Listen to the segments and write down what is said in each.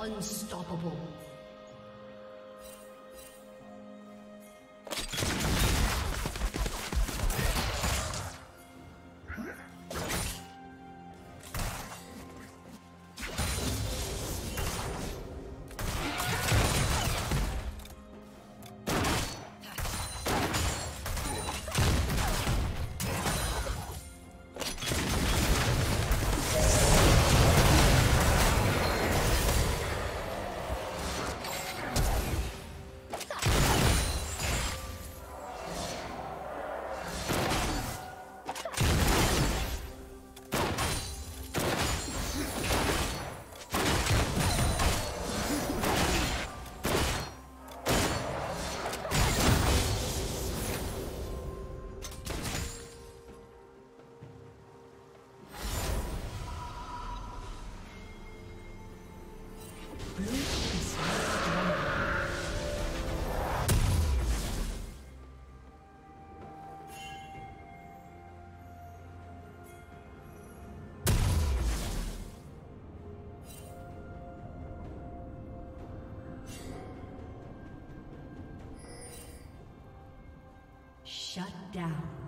Unstoppable. Shut down.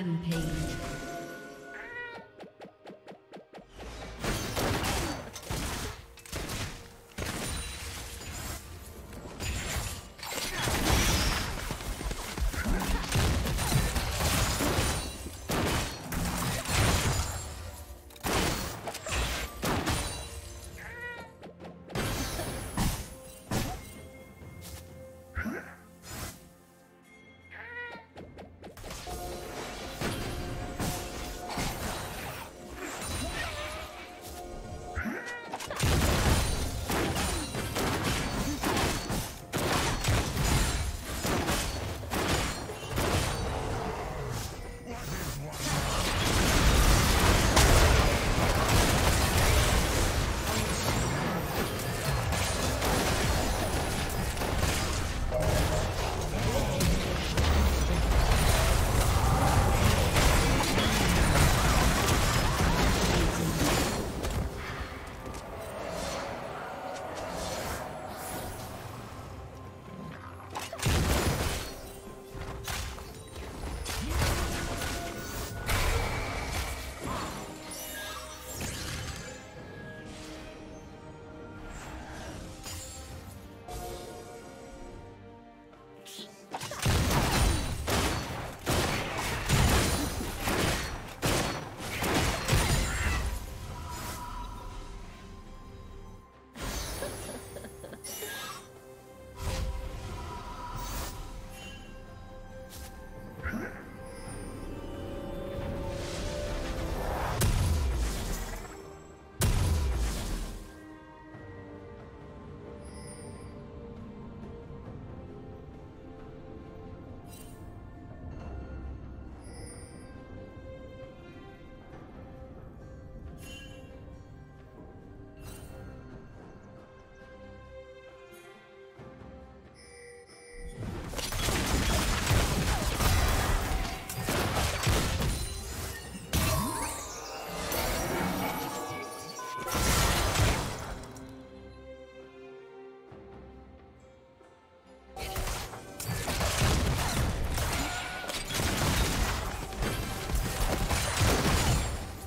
Rampage.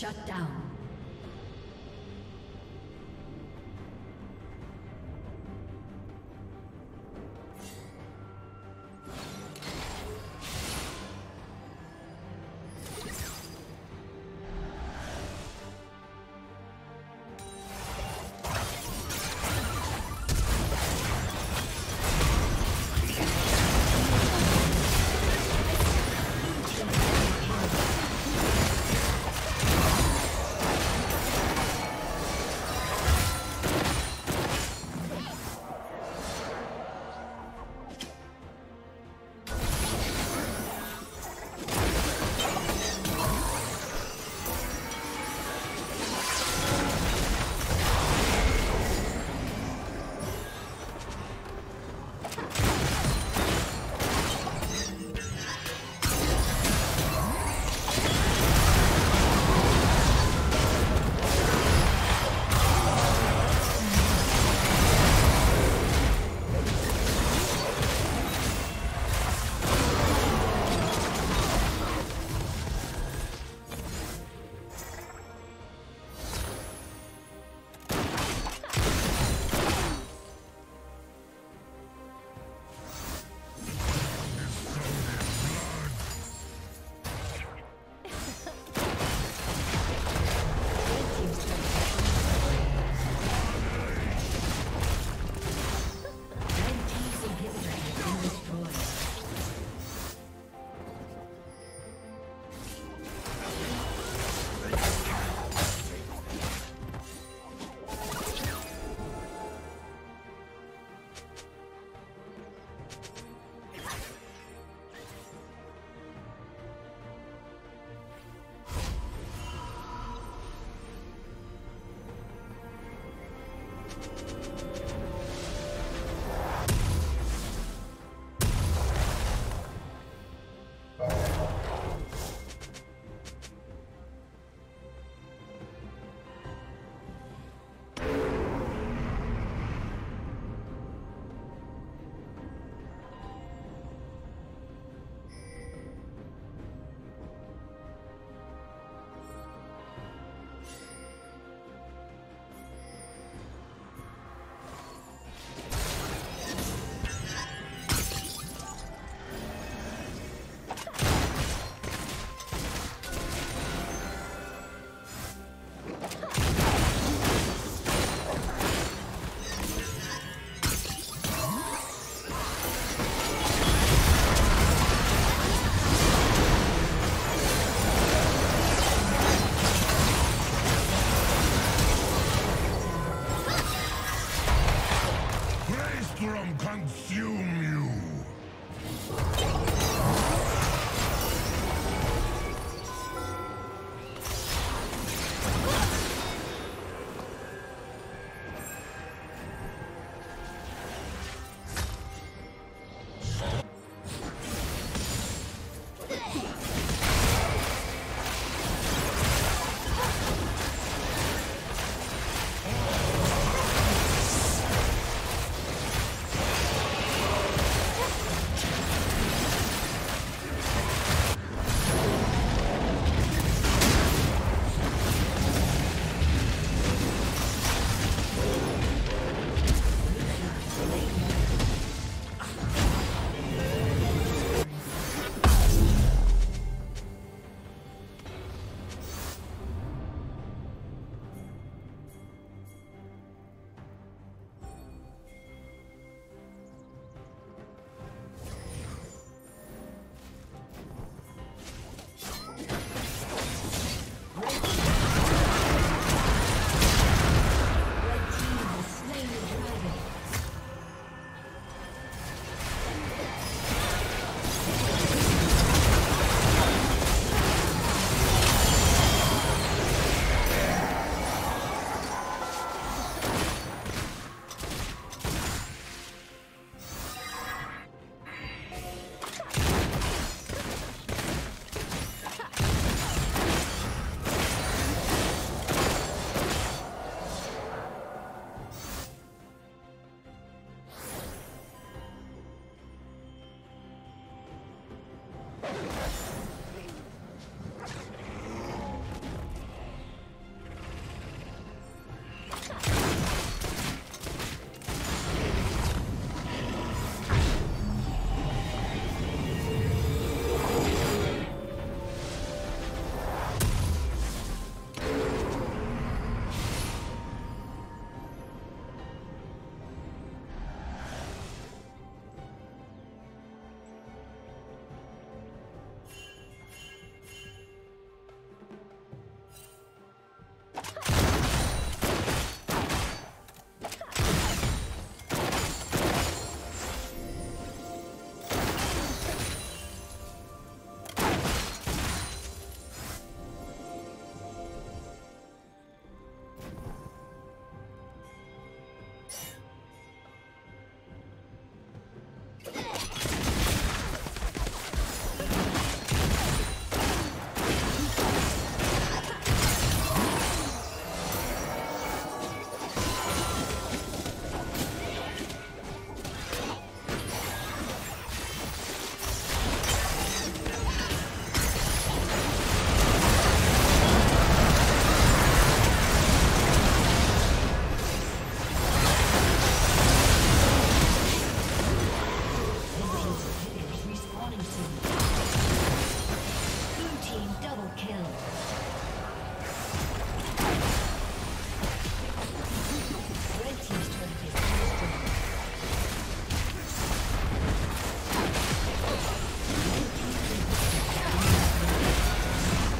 Shut down.